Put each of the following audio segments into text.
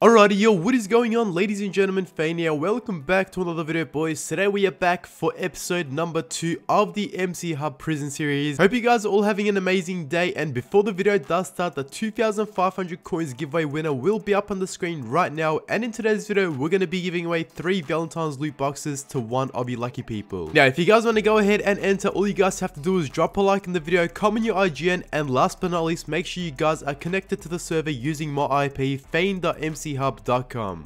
Alrighty, yo, what is going on, ladies and gentlemen, Faihnn here, welcome back to another video, boys. Today we are back for episode number 2 of the MC Hub Prison series. Hope you guys are all having an amazing day, and before the video does start, the 2,500 coins giveaway winner will be up on the screen right now, and in today's video, we're going to be giving away 3 Valentine's loot boxes to one of you lucky people. Now, if you guys want to go ahead and enter, all you guys have to do is drop a like in the video, comment your IGN, and last but not least, make sure you guys are connected to the server using my IP, faihnn.mc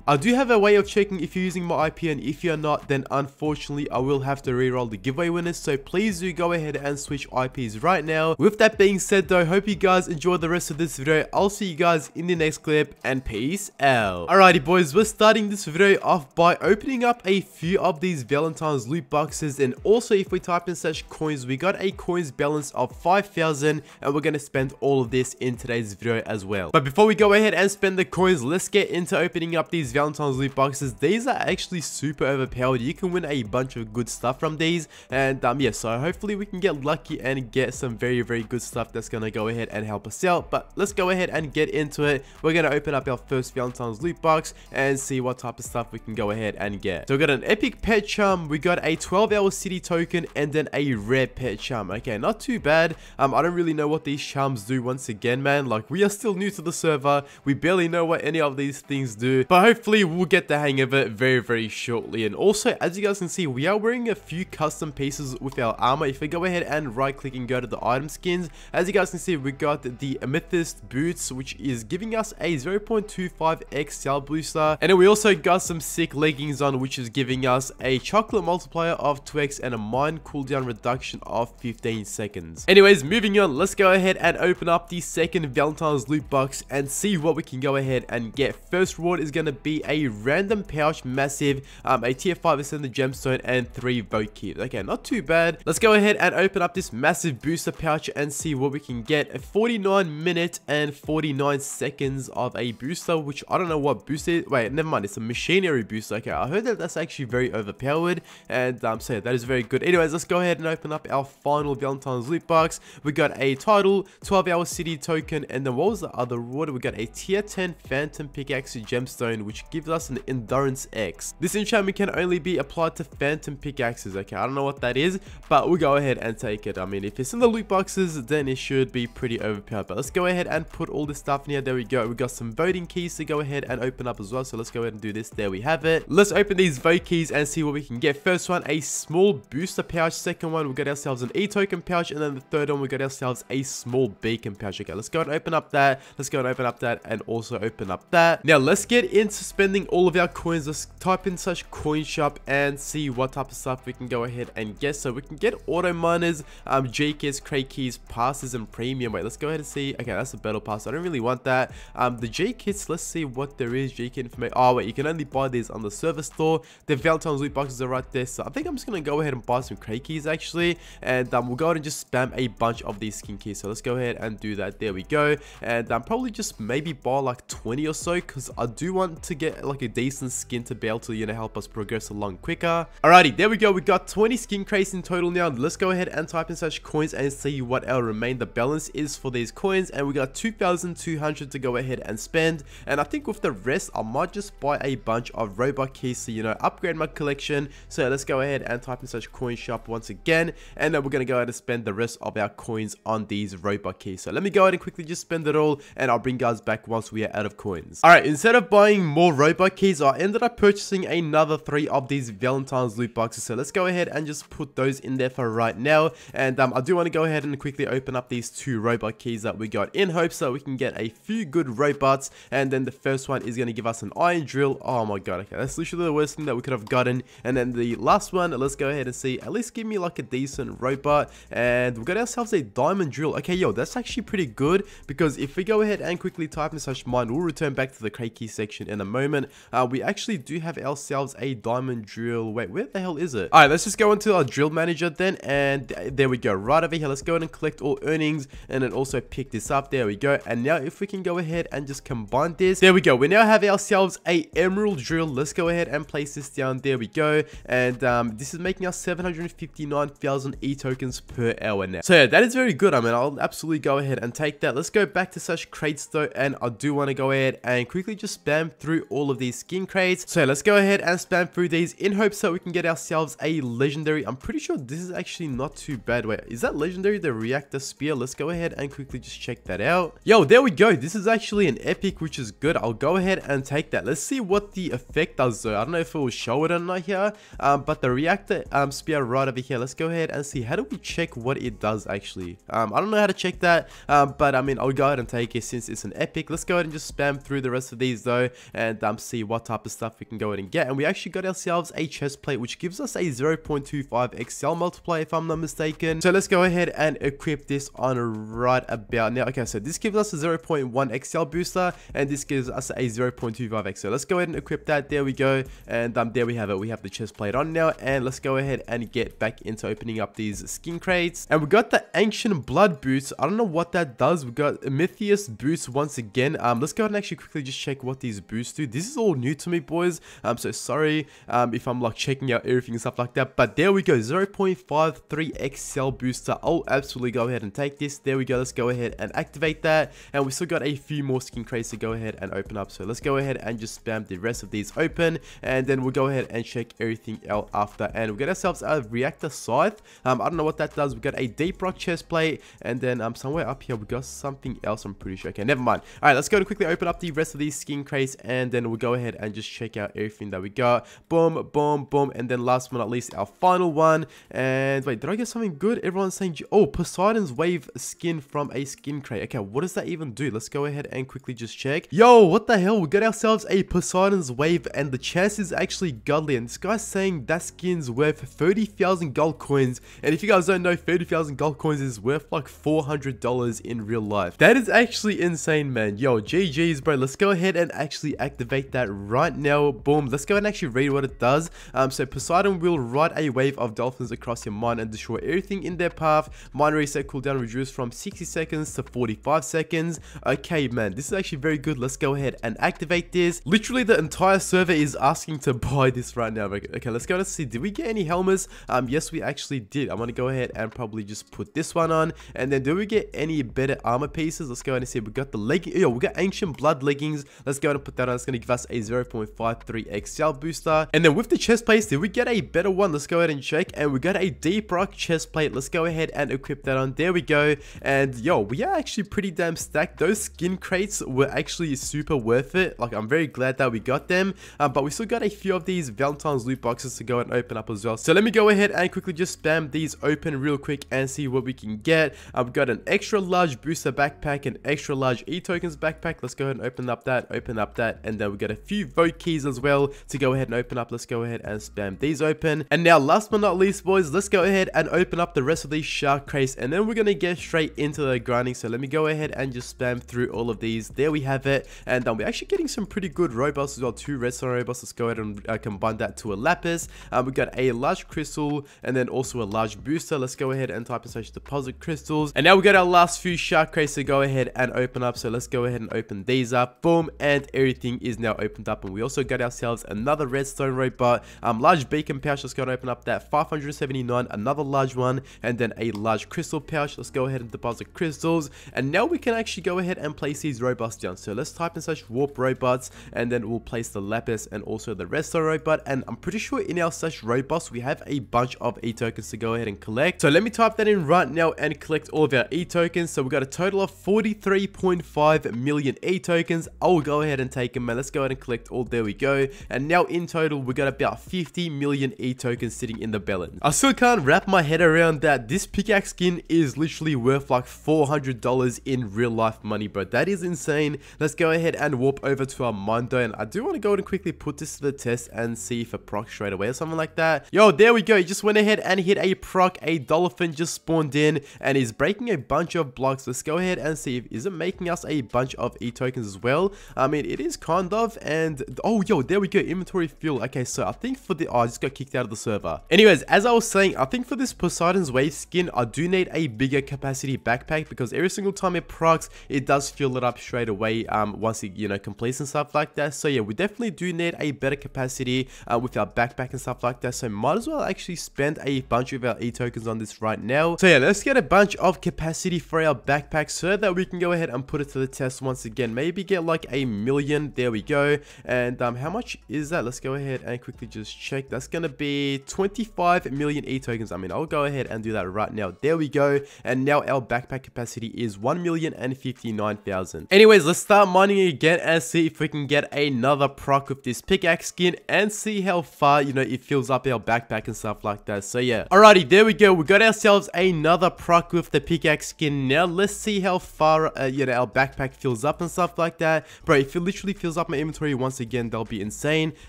I do have a way of checking if you're using my IP and if you're not then unfortunately I will have to reroll the giveaway winners so please do go ahead and switch IPs right now. With that being said though hope you guys enjoy the rest of this video. I'll see you guys in the next clip and peace out. Alrighty boys we're starting this video off by opening up a few of these Valentine's loot boxes and also if we type in such coins we got a coins balance of 5000 and we're going to spend all of this in today's video as well. But before we go ahead and spend the coins let's get into opening up these Valentine's loot boxes, these are actually super overpowered. You can win a bunch of good stuff from these. And um, yeah, so hopefully we can get lucky and get some very, very good stuff that's going to go ahead and help us out. But let's go ahead and get into it. We're going to open up our first Valentine's loot box and see what type of stuff we can go ahead and get. So we got an epic pet charm, we got a 12 hour city token, and then a rare pet charm. Okay, not too bad. Um, I don't really know what these charms do once again, man. Like, we are still new to the server. We barely know what any of these things do. But hopefully we'll get the hang of it very, very shortly. And also, as you guys can see, we are wearing a few custom pieces with our armor. If we go ahead and right click and go to the item skins, as you guys can see, we got the Amethyst boots, which is giving us a 0.25x cell booster. And then we also got some sick leggings on, which is giving us a chocolate multiplier of 2x and a mine cooldown reduction of 15 seconds. Anyways, moving on, let's go ahead and open up the second Valentine's loot box and see what we can go ahead and get. First reward is going to be a random pouch massive, um, a tier 5 ascended gemstone, and 3 vote keys. Okay, not too bad. Let's go ahead and open up this massive booster pouch and see what we can get. A 49 minute and 49 seconds of a booster, which I don't know what booster. Wait, never mind. It's a machinery booster. Okay, I heard that that's actually very overpowered, and um, so that is very good. Anyways, let's go ahead and open up our final Valentine's loot box. We got a title, 12 hour city token, and then what was the other reward? We got a tier 10 phantom pickaxe gemstone, which gives us an endurance X. This enchantment can only be applied to phantom pickaxes. Okay, I don't know what that is, but we'll go ahead and take it. I mean, if it's in the loot boxes, then it should be pretty overpowered. But let's go ahead and put all this stuff in here. There we go. We got some voting keys to go ahead and open up as well. So let's go ahead and do this. There we have it. Let's open these vote keys and see what we can get. First one, a small booster pouch. Second one, we got ourselves an E-token pouch. And then the third one, we got ourselves a small beacon pouch. Okay, let's go and open up that. Let's go and open up that and also open up that. Now, let's get into spending all of our coins. Let's type in such coin shop and see what type of stuff we can go ahead and get. So we can get auto miners, um, J keys, crate keys, passes, and premium. Wait, let's go ahead and see. Okay, that's a battle pass. I don't really want that. Um, the J kits, let's see what there is. J kit information. Oh, wait, you can only buy these on the server store. The Valentine's loot boxes are right there. So I think I'm just to go ahead and buy some crate keys actually. And um, we'll go ahead and just spam a bunch of these skin keys. So let's go ahead and do that. There we go. And I'm um, probably just maybe buy like 20 or so because I do want to get like a decent skin to be able to, you know, help us progress along quicker. Alrighty, there we go. We got 20 skin crates in total now. Let's go ahead and type in such coins and see what our remainder balance is for these coins. And we got 2,200 to go ahead and spend. And I think with the rest, I might just buy a bunch of robot keys to, you know, upgrade my collection. So let's go ahead and type in such coin shop once again. And then we're going to go ahead and spend the rest of our coins on these robot keys. So let me go ahead and quickly just spend it all. And I'll bring guys back once we are out of coins. Alright, instead of buying more robot keys, I ended up purchasing another three of these Valentine's loot boxes. So let's go ahead and just put those in there for right now. And um, I do want to go ahead and quickly open up these two robot keys that we got in hopes that we can get a few good robots. And then the first one is going to give us an iron drill. Oh my god, okay, that's literally the worst thing that we could have gotten. And then the last one, let's go ahead and see, at least give me like a decent robot. And we got ourselves a diamond drill. Okay, yo, that's actually pretty good because if we go ahead and quickly type in such mine, we'll return back to the crate key section in a moment. Uh, we actually do have ourselves a diamond drill. Wait, where the hell is it? All right, let's just go into our drill manager then. And there we go. Right over here. Let's go ahead and collect all earnings and then also pick this up. There we go. And now if we can go ahead and just combine this. There we go. We now have ourselves a emerald drill. Let's go ahead and place this down. There we go. And um, this is making us 759,000 E-tokens per hour now. So yeah, that is very good. I mean, I'll absolutely go ahead and take that. Let's go back to such crates though. And I do want to go ahead and quickly quickly just spam through all of these skin crates. So let's go ahead and spam through these in hopes that we can get ourselves a legendary. I'm pretty sure this is actually not too bad. Wait, is that legendary? The reactor spear. Let's go ahead and quickly just check that out. Yo, there we go. This is actually an epic, which is good. I'll go ahead and take that. Let's see what the effect does though. I don't know if it will show it or not here, um, but the reactor um, spear right over here. Let's go ahead and see. How do we check what it does actually? Um, I don't know how to check that, um, but I mean, I'll go ahead and take it since it's an epic. Let's go ahead and just spam through the rest of these though, and um, see what type of stuff we can go ahead and get. And we actually got ourselves a chest plate, which gives us a 0.25 XL multiplier, if I'm not mistaken. So let's go ahead and equip this on right about now. Okay, so this gives us a 0.1 XL booster, and this gives us a 0.25 XL. Let's go ahead and equip that. There we go, and um, there we have it. We have the chest plate on now, and let's go ahead and get back into opening up these skin crates. And we got the Ancient Blood boots. I don't know what that does. We got Mythius boots once again. Um, let's go ahead and actually quickly just check what these boosts do. This is all new to me, boys. I'm so sorry um, if I'm like checking out everything and stuff like that. But there we go, 0.53 XL booster. I'll absolutely go ahead and take this. There we go. Let's go ahead and activate that. And we still got a few more skin crates to go ahead and open up. So let's go ahead and just spam the rest of these open. And then we'll go ahead and check everything out after. And we got ourselves a reactor scythe. Um, I don't know what that does. We got a deep rock chest plate. And then um, somewhere up here, we got something else. I'm pretty sure. Okay, never mind. All right, let's go to quickly open up the rest of these skin crates. And then we'll go ahead and just check out everything that we got. Boom, boom, boom. And then last but not least, our final one. And wait, did I get something good? Everyone's saying, oh, Poseidon's Wave skin from a skin crate. Okay, what does that even do? Let's go ahead and quickly just check. Yo, what the hell? We got ourselves a Poseidon's Wave and the chest is actually godly. And this guy's saying that skin's worth 30,000 gold coins. And if you guys don't know, 30,000 gold coins is worth like $400 in real life. That is actually insane, man. Yo, GG's, bro. Let's go ahead and actually activate that right now. Boom. Let's go and actually read what it does. Um, so Poseidon will ride a wave of dolphins across your mine and destroy everything in their path. Mine reset cooldown reduced from 60 seconds to 45 seconds. Okay, man. This is actually very good. Let's go ahead and activate this. Literally, the entire server is asking to buy this right now. Okay, let's go and see. Did we get any helmets? Um, yes, we actually did. I'm to go ahead and probably just put this one on. And then do we get any better armor pieces? Let's go ahead and see. We got the leg. Yo, we got ancient blood leggings. Let's go ahead and put that on. It's going to give us a 0.53 XL booster. And then with the chest plates, did we get a better one? Let's go ahead and check. And we got a deep rock chest plate. Let's go ahead and equip that on. There we go. And yo, we are actually pretty damn stacked. Those skin crates were actually super worth it. Like, I'm very glad that we got them. Um, but we still got a few of these Valentine's loot boxes to go and open up as well. So let me go ahead and quickly just spam these open real quick and see what we can get. I've got an extra large booster backpack, an extra large e-tokens backpack. Let's go ahead and open up that, open up that, and then we got a few vote keys as well to go ahead and open up. Let's go ahead and spam these open. And now last but not least, boys, let's go ahead and open up the rest of these shark crates, and then we're going to get straight into the grinding. So let me go ahead and just spam through all of these. There we have it. And um, we're actually getting some pretty good robots as well. Two redstone robots. Let's go ahead and uh, combine that to a lapis. Um, we got a large crystal and then also a large booster. Let's go ahead and type in such deposit crystals. And now we got our last few shark crates to go ahead and open up. So let's go ahead and open these up. Boom. And everything is now opened up. And we also got ourselves another redstone robot. Um, large beacon pouch. Let's go and open up that 579. Another large one. And then a large crystal pouch. Let's go ahead and deposit crystals. And now we can actually go ahead and place these robots down. So let's type in such warp robots. And then we'll place the lapis and also the redstone robot. And I'm pretty sure in our such robots, we have a bunch of e-tokens to go ahead and collect. So let me type that in right now and collect all of our e-tokens. So we got a total of 43.5 million e-tokens. I'll go ahead and take them, man. Let's go ahead and collect all. There we go. And now in total, we got about 50 million e-tokens sitting in the balance. I still can't wrap my head around that. This pickaxe skin is literally worth like $400 in real life money, bro. That is insane. Let's go ahead and warp over to our though. And I do want to go ahead and quickly put this to the test and see if it procs straight away or something like that. Yo, there we go. He just went ahead and hit a proc. A dolphin just spawned in and is breaking a bunch of blocks. Let's go ahead and see if is it making us a bunch of e-tokens as well. I mean, it is kind of. And oh, yo, there we go. Inventory fuel. Okay, so I think for the oh, I just got kicked out of the server. Anyways, as I was saying, I think for this Poseidon's Wave skin, I do need a bigger capacity backpack because every single time it procs, it does fill it up straight away um, once it, you know, completes and stuff like that. So yeah, we definitely do need a better capacity uh, with our backpack and stuff like that. So might as well actually spend a bunch of our e-tokens on this right now. So yeah, let's get a bunch of capacity for our backpack so that we can go ahead and put it to the test once again. Maybe get like a million. There we go. And um, how much is that? Let's go ahead and quickly just check. That's going to be 25 million e-tokens. I mean, I'll go ahead and do that right now. There we go. And now our backpack capacity is 1,059,000. Anyways, let's start mining again and see if we can get another proc with this pickaxe skin and see how far, you know, it fills up our backpack and stuff like that. So yeah. Alrighty, there we go. We got ourselves another proc with the pickaxe skin. Now let's see how far, uh, you know, our backpack fills up and stuff like that. Bro, if it literally fills up my inventory once again, that'll be insane.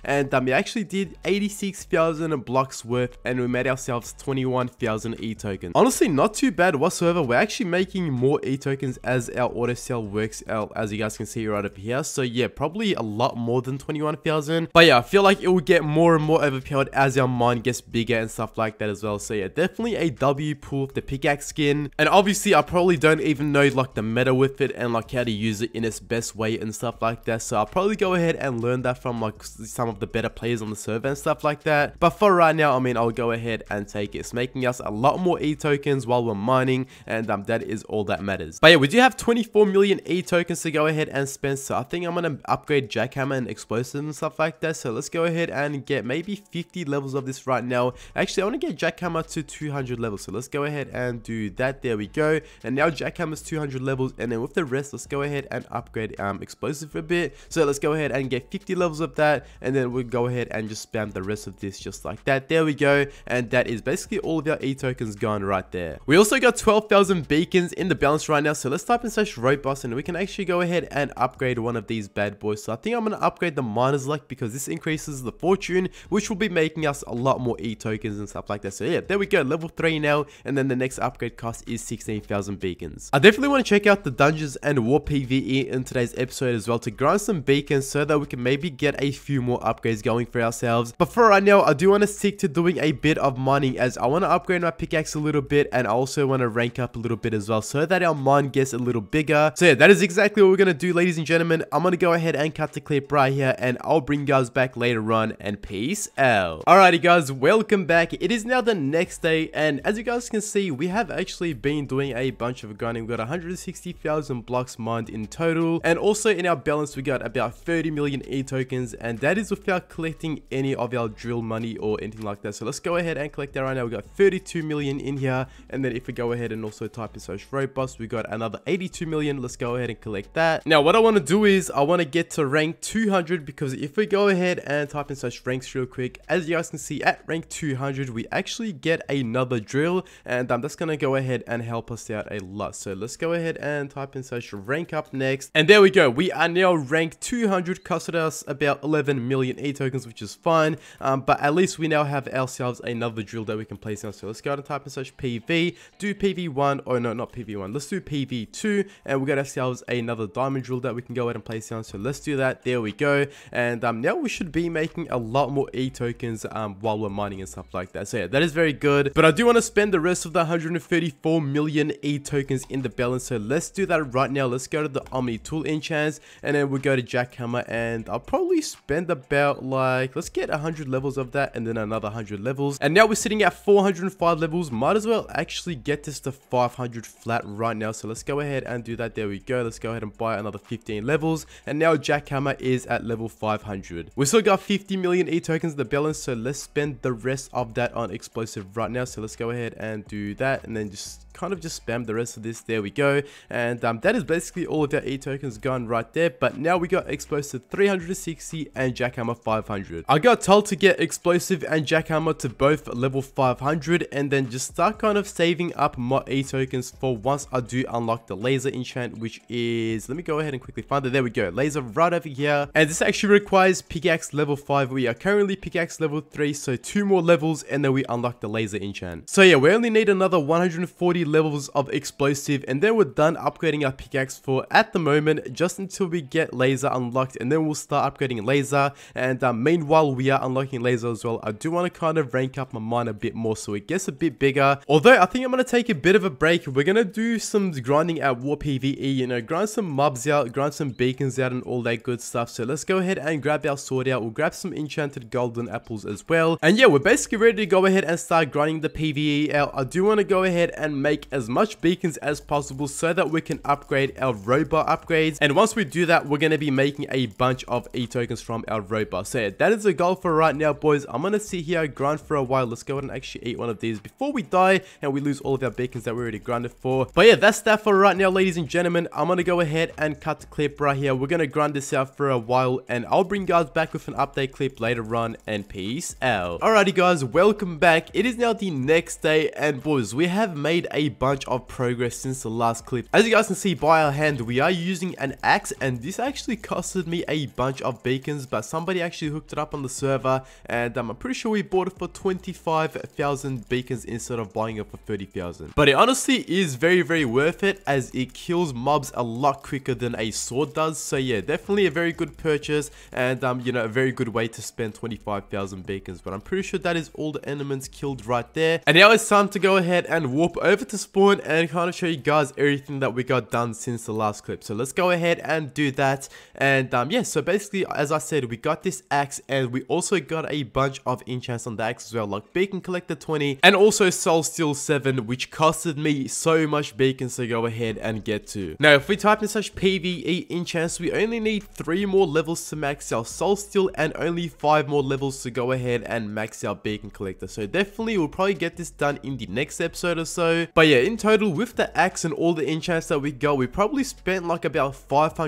And um, we actually did 86,000 blocks worth and we made ourselves 21,000 e-tokens. Honestly, not too bad whatsoever. We're actually making more e-tokens as our auto sell works out, as you guys can see right up here. So yeah, probably a lot more than 21,000. But yeah, I feel like it will get more and more overpowered as our mine gets bigger and stuff like that as well. So yeah, definitely a W pull the pickaxe skin. And obviously, I probably don't even know like the meta with it and like how to use it in its best way and stuff like that. So I'll probably go ahead and learn that from like some of the better players on the server and stuff like that. But for right now, I mean, I'll go ahead and take it. It's making us a lot more E-tokens while we're mining and um, that is all that matters. But yeah, we do have 24 million E-tokens to go ahead and spend. So I think I'm going to upgrade Jackhammer and Explosives and stuff like that. So let's go ahead and get maybe 50 levels of this right now. Actually, I want to get Jackhammer to 200 levels. So let's go ahead and do that. There we go. And now Jackhammer's 200 levels. And then with the rest, let's go ahead and upgrade um, Explosive a bit. So let's go ahead and get 50 levels of that. And then we'll go ahead and just spam the rest of this just like that. There we go. And that is basically all of our E-tokens gone right there. We also got 12,000 beacons in the balance right now. So let's type in such robust and we can actually go ahead and upgrade one of these bad boys. So I think I'm going to upgrade the miner's luck because this increases the fortune, which will be making us a lot more E-tokens and stuff like that. So yeah, there we go. Level 3 now. And then the next upgrade cost is 16,000 beacons. I definitely want to check out the dungeons and war PvE in today's episode as well to grind some beacons so that we can maybe get a few more upgrades going for ourselves. But for right now, I do want to stick to doing a bit of mining as I want to upgrade my pickaxe a little bit and I also want to rank up a little bit as well so that our mine gets a little bigger. So yeah, that is exactly what we're going to do, ladies and gentlemen. I'm going to go ahead and cut the clip right here and I'll bring you guys back later on and peace out. Alrighty guys, welcome back. It is now the next day and as you guys can see, we have actually been doing a bunch of grinding. We got 160,000 blocks mined in total and also in our balance we got about 30 million e-tokens and that is without collecting any of our drill money or anything like that. So let's go ahead and collect that right now. We got 32 million in here and then if we go ahead and also type in search robust, we got another 82 million. Let's go ahead and collect that. Now what I want to do is I want to get to rank 200 because if we go ahead and type in search ranks real quick, as you guys can see at rank 200, we actually get another drill and um, that's going to go ahead and help us out a lot. So let's go ahead and type in search rank up next. And there we go. We are now rank 200, costed us about 11 million e-tokens, which is fine. Um, but at least we now have ourselves another drill that we can place on. So let's go ahead and type in search PV, do PV1, oh no, not PV1, let's do PV2, and we got ourselves another diamond drill that we can go ahead and place down. So let's do that. There we go. And um, now we should be making a lot more e-tokens um, while we're mining and stuff like that. So yeah, that is very good. But I do want to spend the rest of the 134 million e-tokens in the balance. So let's do that right now. Let's go to the Omni tool enchants and then we'll go to Jackhammer and I'll probably spend about like, let's get 100 levels of that and then another 100 levels. And now we're sitting at 405 levels. Might as well actually get this to 500 flat right now. So let's go ahead and do that. There we go. Let's go ahead and buy another 15 levels. And now Jackhammer is at level 500. We still got 50 million e-tokens in the balance. So let's spend the rest of that on explosive right now. So let's go ahead and do that and then just kind of just spam the rest of this there we go and um, that is basically all of our e-tokens gone right there but now we got explosive 360 and jackhammer 500 i got told to get explosive and jackhammer to both level 500 and then just start kind of saving up my e-tokens for once i do unlock the laser enchant which is let me go ahead and quickly find it. There we go. Laser right over here. And this actually requires pickaxe level 5 we are currently pickaxe level 3 so two more levels and then we unlock the laser enchant. So yeah we only need another 140 levels of explosive and then we're done upgrading our pickaxe for at the moment just until we get laser unlocked and then we'll start upgrading laser. And uh, meanwhile we are unlocking laser as well. I do want to kind of rank up my mine a bit more so it gets a bit bigger. Although I think I'm going to take a bit of a break. We're going to do some grinding at war PvE you know grind some mobs out grind some beacons out and all that good stuff. So let's go ahead and grab our sword out. We'll grab some enchanted golden apples as well. And yeah we're basically ready to go ahead and start grinding the PvE out. I do want to go ahead and make as much beacons as possible so that we can upgrade our robot upgrades. And once we do that, we're going to be making a bunch of E-tokens from our robot. So yeah, that is the goal for right now, boys. I'm going to sit here, grind for a while. Let's go ahead and actually eat one of these before we die and we lose all of our beacons that we already grinded for. But yeah, that's that for right now, ladies and gentlemen. I'm going to go ahead and cut the clip right here. We're going to grind this out for a while and I'll bring guys back with an update clip later on and peace out. Alrighty guys, welcome back. It is now the next day and boys, we have made a bunch of progress since the last clip. As you guys can see by our hand, we are using an axe and this actually costed me a bunch of beacons but somebody actually hooked it up on the server and um, I'm pretty sure we bought it for 25,000 beacons instead of buying it for 30,000. But it honestly is very very worth it as it kills mobs a lot quicker than a sword does. So yeah definitely a very good purchase and um you know a very good way to spend 25,000 beacons. But I'm pretty sure that is all the enemies killed right there. And now it's time to go ahead and warp over to spawn and kind of show you guys everything that we got done since the last clip. So let's go ahead and do that. And um yeah so basically as I said we got this axe and we also got a bunch of enchants on the axe as well like beacon collector 20 and also soul steal 7 which costed me so much beacons to go ahead and get to. Now if we type in such pve enchants we only need three more levels to max our soul steal and only five more levels to go ahead and max our beacon collector. So definitely we'll probably get this done in the next episode or so. But yeah in total with the axe and all the enchants that we got we probably spent like about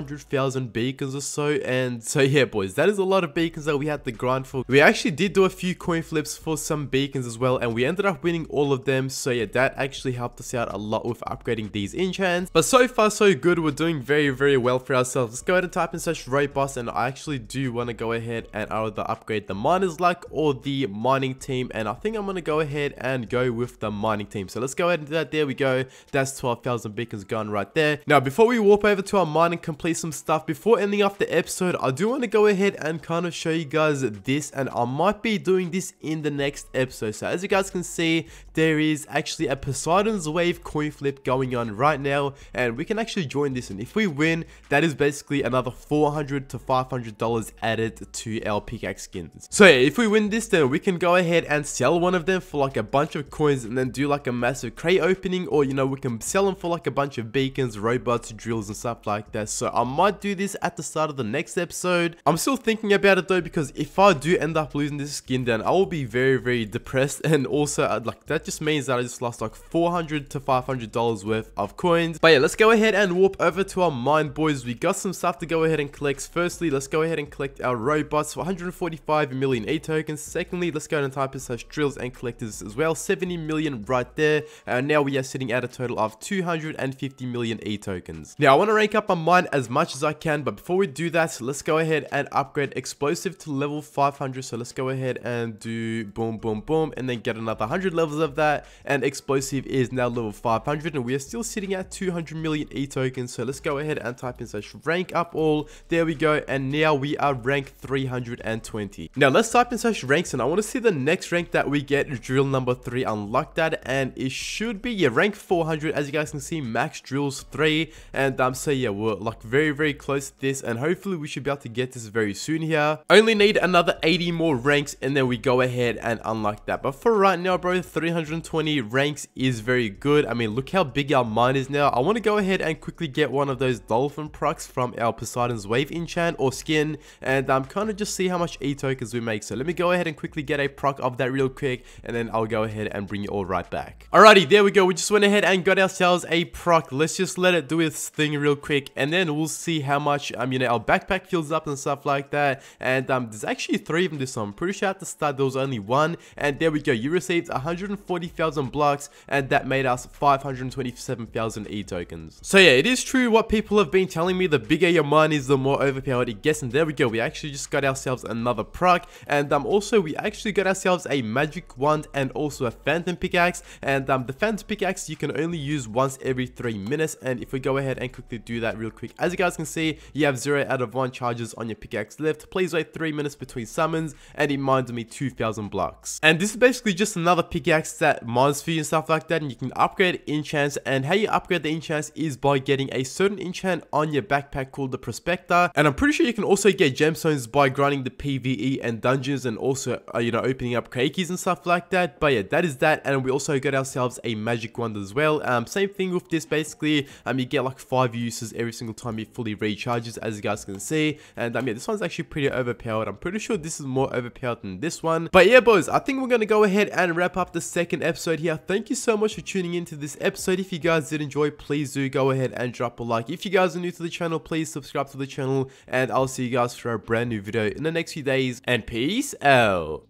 500,000 beacons or so and so yeah boys that is a lot of beacons that we had to grind for. We actually did do a few coin flips for some beacons as well and we ended up winning all of them so yeah that actually helped us out a lot with upgrading these enchants. But so far so good. We're doing very very well for ourselves. Let's go ahead and type in such robust and I actually do want to go ahead and either upgrade the miners luck or the mining team and I think I'm going to go ahead and go with the mining team. So let's go ahead and do that. There we go. That's 12,000 beacons gone right there. Now before we warp over to our mining complete some stuff. Before ending off the episode I do want to go ahead and kind of show you guys this and I might be doing this in the next episode. So as you guys can see there is actually a Poseidon's wave coin flip going on right now and we can actually join this and if we win that is basically another 400 to 500 dollars added to our pickaxe skins. So yeah, if we win this then we can go ahead and sell one of them for like a bunch of coins and then do like a massive crate opening or you know we can sell them for like a bunch of beacons robots drills and stuff like that. So i might do this at the start of the next episode. I'm still thinking about it though because if i do end up losing this skin then i will be very very depressed. And also uh, like that just means that i just lost like 400 to 500 dollars worth of coins. But yeah let's go ahead and warp over to our mine boys. We got some stuff to go ahead and collect. Firstly let's go ahead and collect our robots for 145 million e tokens. Secondly let's go ahead and type in such drills and collectors as well. 70 million right there. And now we are sitting at a total of 250 million e tokens. Now i want to rank up my mine as much as i can but before we do that let's go ahead and upgrade explosive to level 500 so let's go ahead and do boom boom boom and then get another 100 levels of that. And explosive is now level 500 and we are still sitting at 200 million e tokens. So let's go ahead and type in such rank up all. There we go and now we are rank 320 now let's type in such ranks and i want to see the next rank that we get. Drill number three unlock that and it should be yeah rank 400 as you guys can see max drills three and um so yeah we're like very very close to this and hopefully we should be able to get this very soon here. Only need another 80 more ranks and then we go ahead and unlock that. But for right now bro 320 ranks is very good. I mean look how big our mine is now. I want to go ahead and quickly get one of those dolphin procs from our poseidon's wave enchant or skin and um kind of just see how much e tokens we make. So let me go ahead and quickly get a proc of that real quick and then i'll go ahead and bring it all right back. Alrighty there we go. We just went ahead and got ourselves a proc. Let's just let it do its thing real quick and then we'll see how much um you know our backpack fills up and stuff like that. And um there's actually three of them this time. I'm pretty sure at the start there was only one. And there we go. You received 140,000 blocks and that made us 527,000 e tokens so yeah it is true what people have been telling me. The bigger your mine is the more overpowered it gets. And there we go. We actually just got ourselves another proc. And um also we actually got ourselves a magic wand and also a phantom pickaxe. And um the phantom pickaxe you can only use once every three minutes. And if we go ahead and quickly do that real quick. As you guys can see you have zero out of one charges on your pickaxe left please wait three minutes between summons and it mines me 2000 blocks. And this is basically just another pickaxe that mines for you and stuff like that. And you can upgrade enchants. And how you upgrade the enchants is by getting a certain enchant on your backpack called the prospector. And i'm pretty sure you can also get gemstones by grinding the pve and dungeons and also uh, you know opening up keys and stuff like that. But yeah that is that. And we also got ourselves a magic wand as well. Um same thing with this. Basically um you get like five uses every single time you fully recharges as you guys can see. And um, yeah, this one's actually pretty overpowered. I'm pretty sure this is more overpowered than this one. But yeah, boys, I think we're going to go ahead and wrap up the second episode here. Thank you so much for tuning into this episode. If you guys did enjoy, please do go ahead and drop a like. If you guys are new to the channel, please subscribe to the channel. And I'll see you guys for a brand new video in the next few days. And peace out.